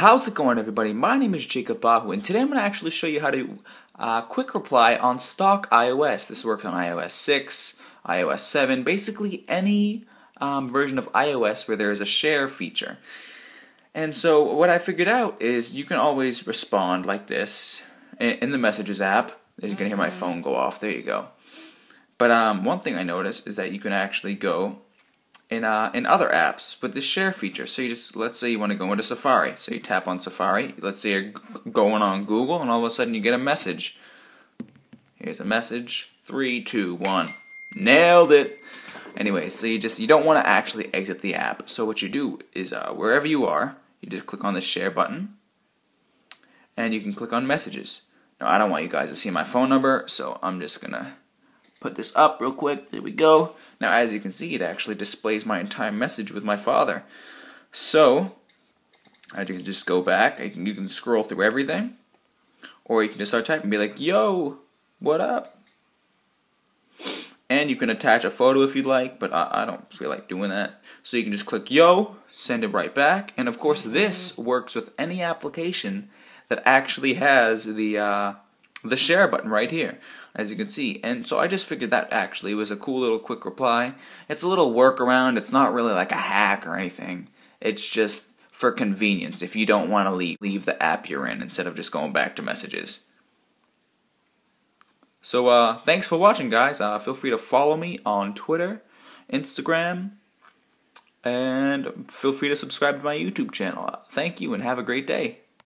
How's it going, everybody? My name is Jacob Bahu, and today I'm going to actually show you how to uh, quick reply on stock iOS. This works on iOS 6, iOS 7, basically any um, version of iOS where there is a share feature. And so, what I figured out is you can always respond like this in the Messages app. You're going to hear my phone go off. There you go. But um, one thing I noticed is that you can actually go in uh, in other apps with the share feature. So you just let's say you want to go into Safari. So you tap on Safari. Let's say you're going on Google, and all of a sudden you get a message. Here's a message. Three, two, one. Nailed it. Anyway, so you just you don't want to actually exit the app. So what you do is uh, wherever you are, you just click on the share button, and you can click on messages. Now I don't want you guys to see my phone number, so I'm just gonna put this up real quick. There we go. Now, as you can see, it actually displays my entire message with my father. So, I can just go back. Can, you can scroll through everything. Or you can just start typing and be like, yo, what up? And you can attach a photo if you'd like, but I, I don't feel like doing that. So you can just click yo, send it right back. And of course, this works with any application that actually has the uh, the share button right here, as you can see. And so I just figured that actually was a cool little quick reply. It's a little workaround. It's not really like a hack or anything. It's just for convenience if you don't want to leave, leave the app you're in instead of just going back to messages. So uh, thanks for watching, guys. Uh, feel free to follow me on Twitter, Instagram, and feel free to subscribe to my YouTube channel. thank you and have a great day.